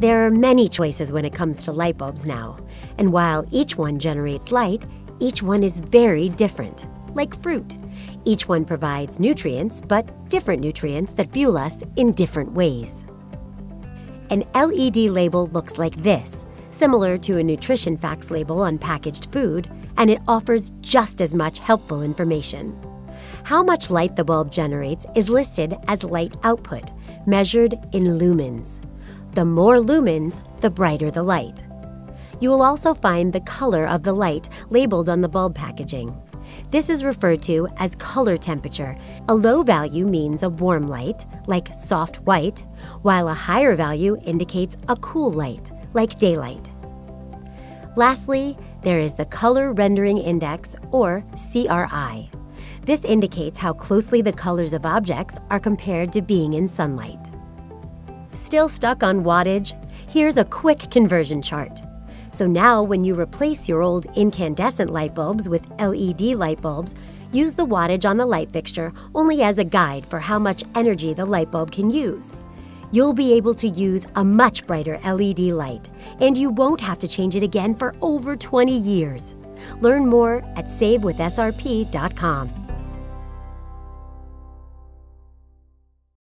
There are many choices when it comes to light bulbs now, and while each one generates light, each one is very different, like fruit. Each one provides nutrients, but different nutrients that fuel us in different ways. An LED label looks like this, similar to a nutrition facts label on packaged food, and it offers just as much helpful information. How much light the bulb generates is listed as light output, measured in lumens. The more lumens, the brighter the light. You will also find the color of the light labeled on the bulb packaging. This is referred to as color temperature. A low value means a warm light, like soft white, while a higher value indicates a cool light, like daylight. Lastly, there is the Color Rendering Index, or CRI. This indicates how closely the colors of objects are compared to being in sunlight. Still stuck on wattage? Here's a quick conversion chart. So now when you replace your old incandescent light bulbs with LED light bulbs, use the wattage on the light fixture only as a guide for how much energy the light bulb can use. You'll be able to use a much brighter LED light, and you won't have to change it again for over 20 years. Learn more at SaveWithSRP.com.